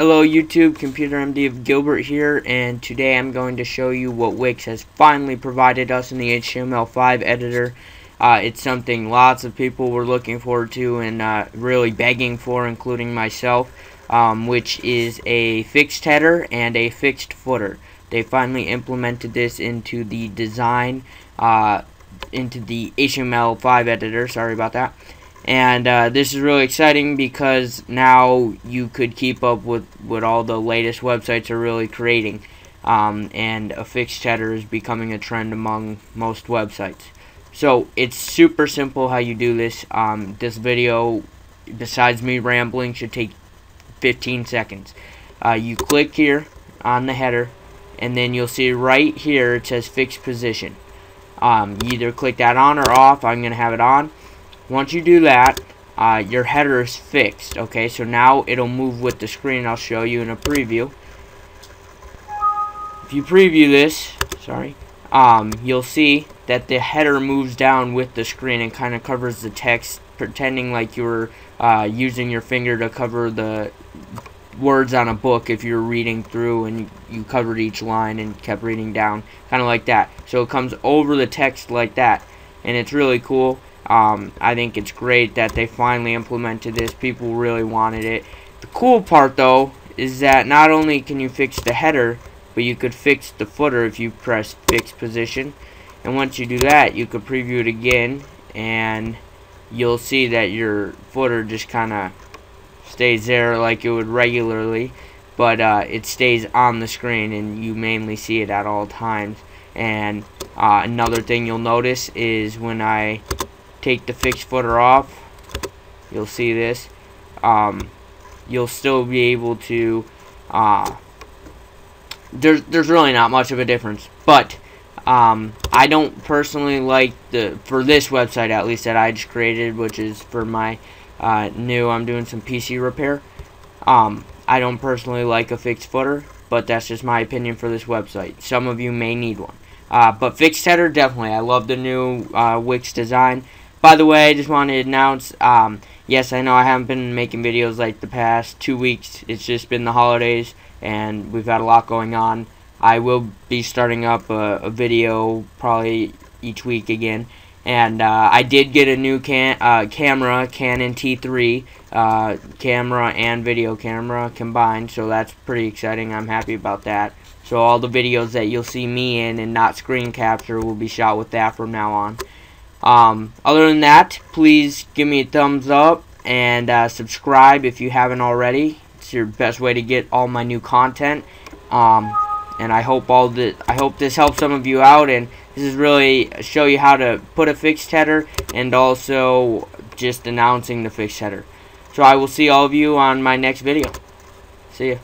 Hello YouTube, Computer MD of Gilbert here, and today I'm going to show you what Wix has finally provided us in the HTML5 editor. Uh, it's something lots of people were looking forward to and uh, really begging for, including myself, um, which is a fixed header and a fixed footer. They finally implemented this into the design, uh, into the HTML5 editor, sorry about that and uh, this is really exciting because now you could keep up with what all the latest websites are really creating. Um, and a fixed header is becoming a trend among most websites. So it's super simple how you do this. Um, this video besides me rambling should take 15 seconds. Uh, you click here on the header and then you'll see right here it says fixed position. Um, you either click that on or off. I'm gonna have it on once you do that, uh, your header is fixed. Okay, so now it'll move with the screen. I'll show you in a preview. If you preview this, sorry, um, you'll see that the header moves down with the screen and kind of covers the text, pretending like you're uh, using your finger to cover the words on a book if you're reading through and you covered each line and kept reading down, kind of like that. So it comes over the text like that, and it's really cool. Um, I think it's great that they finally implemented this. People really wanted it. The cool part, though, is that not only can you fix the header, but you could fix the footer if you press fix position. And once you do that, you could preview it again, and you'll see that your footer just kind of stays there like it would regularly, but uh, it stays on the screen, and you mainly see it at all times. And uh, another thing you'll notice is when I take the fixed footer off, you'll see this. Um, you'll still be able to. Uh, there's there's really not much of a difference, but um, I don't personally like the for this website at least that I just created, which is for my uh, new. I'm doing some PC repair. Um, I don't personally like a fixed footer, but that's just my opinion for this website. Some of you may need one. Uh, but fixed header, definitely. I love the new uh, Wix design. By the way, I just wanted to announce, um, yes, I know I haven't been making videos like the past two weeks. It's just been the holidays, and we've had a lot going on. I will be starting up a, a video probably each week again. And uh, I did get a new can uh, camera, Canon T3, uh, camera and video camera combined, so that's pretty exciting. I'm happy about that. So all the videos that you'll see me in and not screen capture will be shot with that from now on. Um, other than that, please give me a thumbs up and uh, subscribe if you haven't already. It's your best way to get all my new content. Um, and I hope all the I hope this helps some of you out and this is really show you how to put a fixed header and also just announcing the fixed header. So I will see all of you on my next video. See ya.